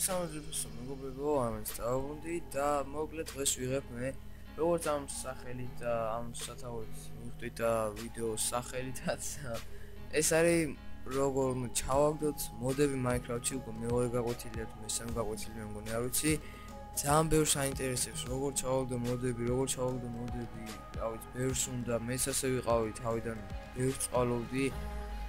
მოგესალმებით მეგობრებო, ამას დავუნდი და მოკლედ დღეს ვიღებ მე როგორც ამ სახელით და ამ სათავეც მივხვდით და ვიდეოს სახელითაც ეს არის როგორ ჩავაგდოთ მოდები Minecraft-ში უკვე მეორე გაყვეთილია თუ მესამე გაყვეთილი მე მგონი არ ვიცი. ძალიან ბევრს აინტერესებს როგორ ჩავაგდო მოდები, როგორ ჩავაგდო მოდები, რავით, ბევრს უნდა მეც ასე ვიყავი თავიდან ბევრს წვალობდი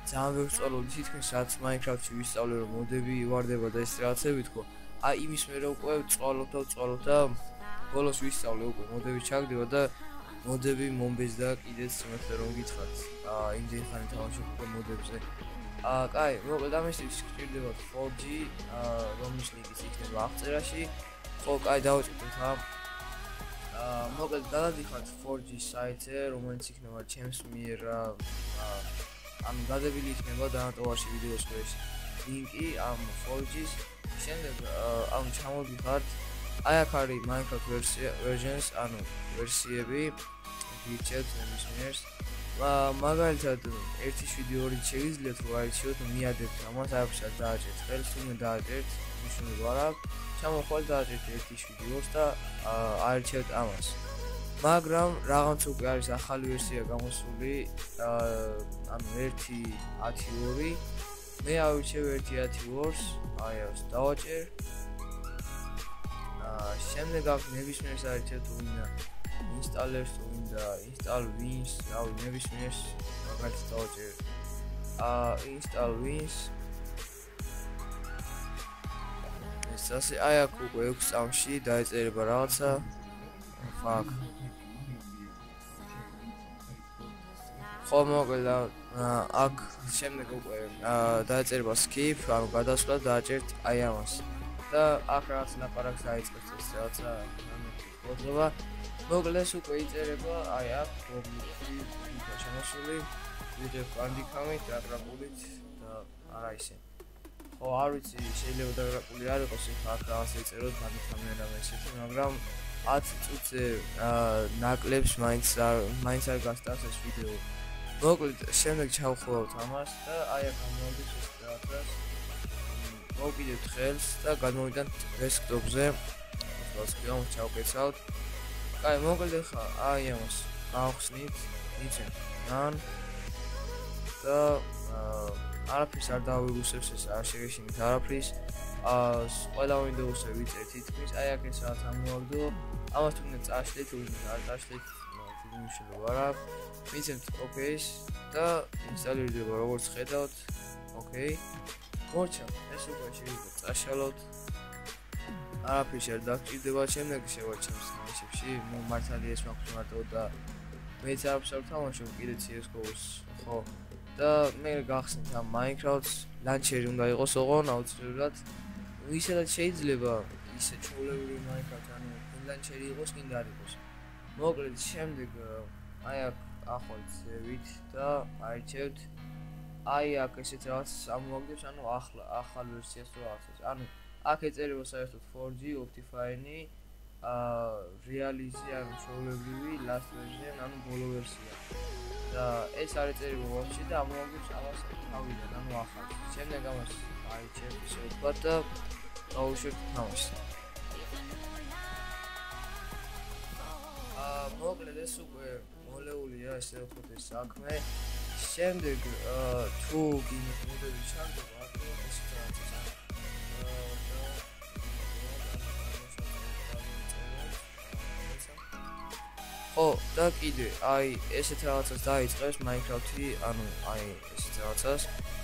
ძალიან ვერ სწავლობდი თითქმის რაც Minecraft-ში ვისწავლე რომ მოდები ივარდება და ეს რაღაცები თქო. აი იმის მერე უკვე წვალობ და წვალობ და ბოლოს ვისწავლე უკვე მოდები ჩაგდება და მოდები მომბეს და კიდეც მეθε რომ გითხრათ. აა იმდენ ხანი თამაშობ უკვე მოდებზე. აა კაი, მოკლედ ამისთვის გჭირდება 4G, აა რომის ლინკიც იქნება აღწერაში. ხო, კაი, დავაჭიროთ ხა. აა მოკლედ გადადიხართ 4G საიტზე, რომელიც იქნება ჩემს მიერ აა ამ დადებილი იქნება დანატოვარში ვიდეოს ქვეშ. ლინკი ამ 4G-ს შემდეგ ამ ჩამოდიხართ აი აქ არის Minecraft version versions ანუ ვერსიები ვიჩეთ მის მიერს მაგალითად 1.7.2 შეიძლება თუ აიჩიოთ მიადებთ ამას აიფშა დააჭერთ ხელს თუ მე დააჭერთ მიშუნი ვარა ჩამოხვალ დააჭერთ 1.7.2 და აირჩევთ ამას მაგრამ რაღაც უკვე არის ახალი ვერსია გამოსული ანუ 1.10.2 მე ავიჩევ 1.10.2-ს აი ეს დავაჭერ. აა შემდეგ აქ ნებისმიერს არჩევ თუ უნდა ინსტალერს თუ უნდა install wins რავი ნებისმიერს მაგალითად დავაჭერ. აა install wins. ეს ასე აი აქ უკვე 6 წამში დაეწერება რაღაცა fuck. ხო მოგელა აქ შემდეგ უკვე დაეწერება skip ანუ გადასვლა დააჭერთ აი ამას და აქ რაღაც ლაპარაკს დაიწყებს ეს რაღაცა მოძრობა მოგლეს უკვე იწერება აი აქ პრობლემი შემოსული ვიდეო კანდიკამით დაგრაბულით და არა ისე. ხო არ ვიცი შეიძლება დაგრაბული არ იყოს იქ აქ რაღაც იწეროთ კანდიკამი და ესეთი მაგრამ 10 წუთზე ნაკლებს მაინც მაინც არ გასტავს ეს ვიდეო. მოკლედ შემდეგ ჩავხოვავთ ამას და აი აქ ამოვიდეთ ეს რაღაცას მოვიდეთ ხელს და გადმოვიდეთ დესკტოპზე. ეს გამ ჩავკეცავთ. აი მოკლედ ხა აი ამას გავხსნით. იცი ნან და არაფერს არ დავიგუსებს ეს არ შეგეშინით არაფრის. აა ყველა Windows-ზე ვიწერთ თითქმის აი აქ ეს რაღაც ამოვაგდო ამას თუ უნდა წაშლით თუ არ წაშლით შეიძლება არა. მიცემთ OK-ს და ინსტალირდება როგორც ხედავთ OK მორჩა ეს უკვე შეიძლება წაშალოთ. არაფერს არ დაგჭირდება შემდეგ შევარჩევს მასებში ნუ მართალი ეს მაქვს მარტო და მეც არ ვსავ თამაშობ კიდე CS:GO-ს ხო. და მე გახსნით ამ Minecraft-ს. ლანჩერი უნდა იყოს ოღონ აუცილებლად ისედაც შეიძლება ისე ჩაოლეული Minecraft ანუ ლანჩერი იყოს კიდე არ იყოს მოკლედ შემდეგ აი აქ ახალცევით და აირჩევთ. აი აქ ესეთ რაღაც ამოვაგდებს ანუ ახლა ახალ ვერსიას თუ რაღაცას ანუ აქ ეწერება საერთოდ 4G Optifine აა რეალიზი ანუ შოულებრივი last version ანუ ბოლო ვერსია. და ეს არის წერილი ვორდში და ამოვაგდებს ამას თავიდან ანუ ახალ. შემდეგ ამას აირჩევთ ისე ვთქვათ და აუშვებთ თამაშს მოკლედ ეს უკვე მოლეულია ესე ვთქვათ ეს საქმე. შემდეგ თუ გინდ მოდელი ჩარდება აკრო ეს რაღაცა ო და კიდე აი ესეთ რაღაცას დაიწყებს Minecraft-ი ანუ აი ესეთ რაღაცას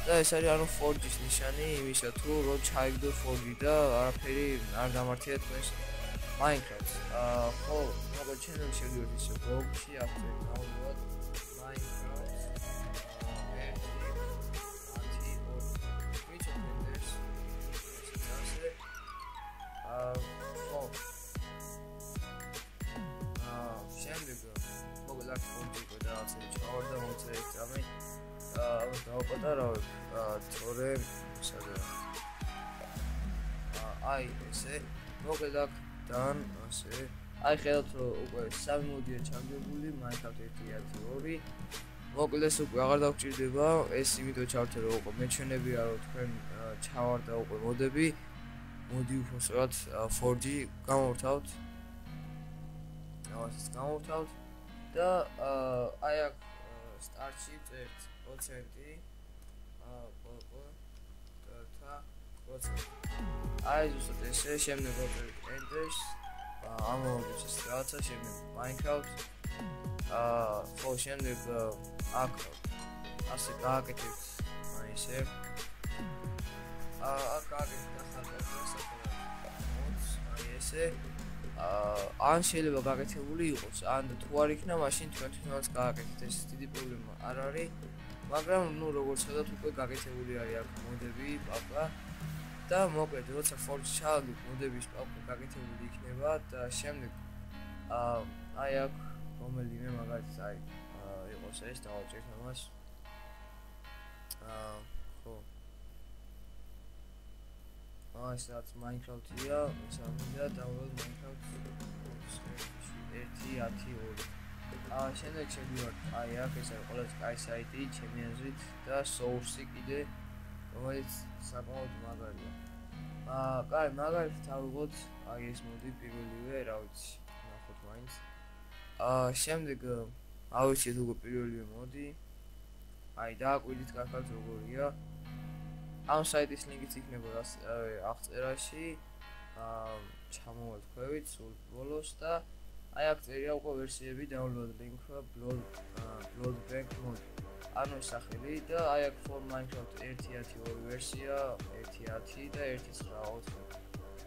და ეს არის ანუ 4G-ის ნიშანი იმისა თუ რო ჩაიგდო 4G და არაფერი არ გამართია თქვენს Minecraft. აა ხო, მოგო channel შეგივით ისე blog-ში ახლა დაუნლოდ Minecraft. კონტიკო და ასე ჩავარდა მოწერეთ ამე. აა დავყოდარავებ. აა თორე სადა. აა აი ესე მოგო ლაკ დან ასე აი ხედავთ რომ უკვე სამი მოდია ჩაგებული Minecraft 1.2 მოკლეს უკვე აღარ დაგჭირდება ეს იმიტომ ჩავთე რომ უკვე მეჩვენებია რომ თქვენ ჩავარდა უკვე მოდები მოდი უფრო სწორად 4G გამოვთავთ. ავას გამოვთავთ და აი აქ სტარტში წერთ პროცენტი აა პო და პროცენტი. აი ზუსტად ესე შემდეგ ვწერთ enters ამოვაგებს ეს რაღაცა შემდეგ Minecraft აა ხო შემდეგ აქ ასე გააკეთებთ აი ესე. აა აქ გააკეთებთ ახალ პროცესს აი ესე ან შეიძლება გაკეთებული იყოს. ან თუ არ იქნა მაშინ თქვენ თვითონაც გააკეთეთ. ეს დიდი პრობლემა არ არის მაგრამ ნუ როგორც ვთქვათ უკვე გაკეთებული არის აქ მოდები პაპა და მოკლედ როცა forge child მოდების პაპა გაკეთებული იქნება და შემდეგ აა აი აქ რომელიმე მაგალითად აი იყოს ეს დავაჭერთ ამას. აა ხო ეს რაც Minecraft-ია, ეს ამიდა download Minecraft 1.10.2 აა შემდეგ შევიდეთ აი აქ ეს არის ყველაზე კაი საიტი ჩემი აზრით და source-ი კიდე რომელიც საკმაოდ მაგარია. აა კაი მაგალითად ავიღოთ აი ეს მოდი პირველივე რა ვიცი ნახოთ მაინც აა შემდეგ ავიცით უკვე პირველი მოდი. აი დააკვირდით კარგად როგორია. ამ საიტის ლინკიც იქნება აღწერაში. აა ჩამოვალ თქვენით სულ ბოლოს და აი აქ წერია უკვე ვერსიები download link blood blood bank mode. ანუ სახელი და აი აქ for minecraft 1.10 ვერსია 1.10 და 1.9.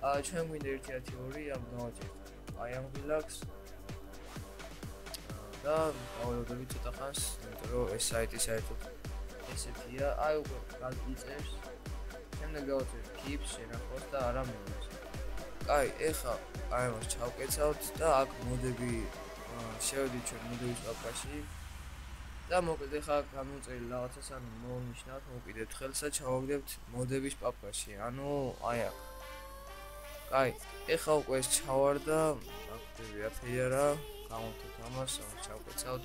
აა ჩვენ გვინდა 1.10 ამ დავაჭერთ. აი ამ relax და აუდიოები ცოტა ხანს, იმიტომ რომ ეს საიტი საერთოდ ესეთია, აი უკვე გაგიწევს. შემდეგ გავაცეთ keep შენახოთ და არა მოვიდეს. აი, ეხა აი მას ჩავკეცავთ და აქ მოდები შევედით ჩვენ მოდების პაპაში. და მოკლედ ეხა გამოწელი რაღაცას ან მოვნიშნავთ, მოვკიდეთ ხელსა ჩავაგდებთ მოდების პაპაში. ანუ აი აქ. აი, ეხა უკვე ეს ჩავარდა, აქტივია ფეარა. გამოვთოთ ამას, ჩავკეცავთ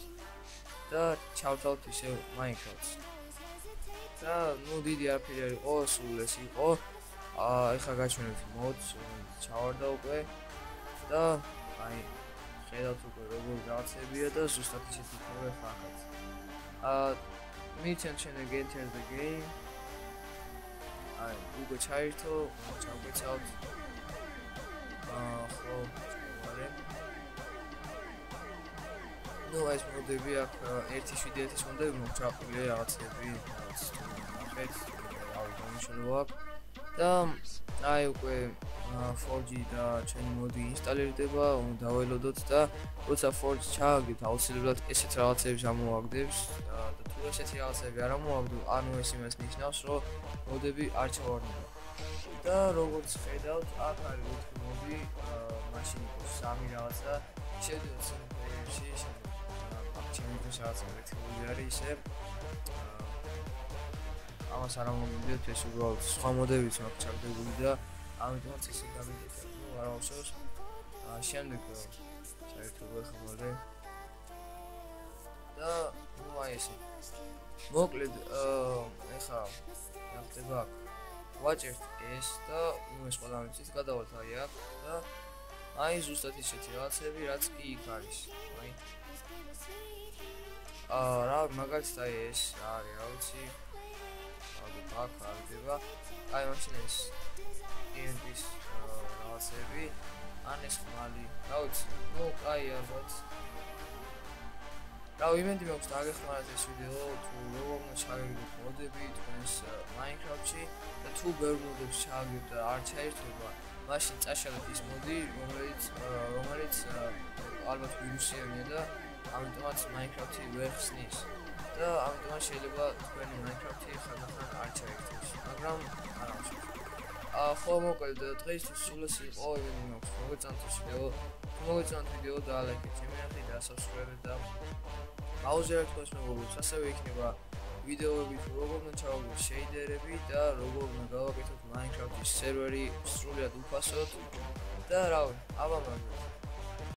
და ჩავთავთ ისე Minecraft-ს. და ნუ დიდი არაფერი არ იყო, სულ ეს იყო. აა ეხლა გაჩვენებთ mods, ჩავარდა უკვე და აი ხედავთ უკვე როგორ რაღაცებია და ზუსტად ისეთ იქნება ფაქტად. აა მიცენ ჩვენ enter the game. აი უკვე ჩაერთო, ჩავკეცავთ. აა ხო, ვარენ. ნუ ეს მოდები აქ 1.7-ის მოდები მოჩაყულია რაღაცები ნახეთ აი გამიშლო აქ და აი უკვე 4G და ჩემი მოდი ინსტალირდება დაველოდოთ და როცა 4G ჩააგდეთ აუცილებლად ესეთ რაღაცებს ამოაგდებს და თუ ესეთი რაღაცები არ ამოაგდო ანუ ეს იმას ნიშნავს რომ მოდები არ ჩავარდება და როგორც ხედავთ აქ არის ოთხი მოდი მაშინ იყოს სამი რაღაცა შედიოს სერვერში შედიოს დროს რაღაც მეთქული არის ისე ამას არ მომიგდეთ ეს უბრალოდ სხვა მოდებიც მაქვს ჩაგდებული და ამიტომაც ისე გამიგეთ ნუ არ ავსოს შემდეგ საერთოდ ხმოდე და ნუ აი ესე მოკლედ ეხა ხდება ვაჭერთ ეს და ნუ ეს ყველა მიცით გადავალთ აი აქ და აი ზუსტად ისეთი რაღაცები რაც კი იქ არის აი აა რა მაგალითად აი ეს არის რა ვიცი ალბათ აქ არდება აი მაშინ ეს END-ის რაღაცები. ან ეს ხმალი. რა ვიცი ნუ აი ალბათ. რა იმენდი მაქვს დაგეხმაროთ ეს ვიდეო თუ როგორ უნდა ჩავიგდოთ მოდები თქვენს Minecraft-ში და თუ ბევრ მოდებს ჩავიგდოთ და არ ჩაერთვება მაშინ წაშალეთ ის მოდი რომელიც რომელიც ალბათ ვირუსიანია და ამიტომაც Minecraft-ი ვერ ხსნის. და ამიტომაც შეიძლება თქვენი Minecraft-ი ხანდახან არ ჩაიქცეს, მაგრამ არ ამშვენებს. აა ხო მოკლედ დღეისთვის სულ ეს იყო იმენი მაქვს მოგეწონთ ვიდეო მოგეწონთ ვიდეო და ლაიქეთ შემიძლია და subscribe და აუზერეთ თქვენს მეგობრებს ასევე იქნება ვიდეოები თუ როგორ უნდა ჩავაგდოთ შეიდერები და როგორ უნდა გავაკეთოთ Minecraft-ის სერვერი სრულად უფასოდ. და რა ვიცი აბა მაგრამ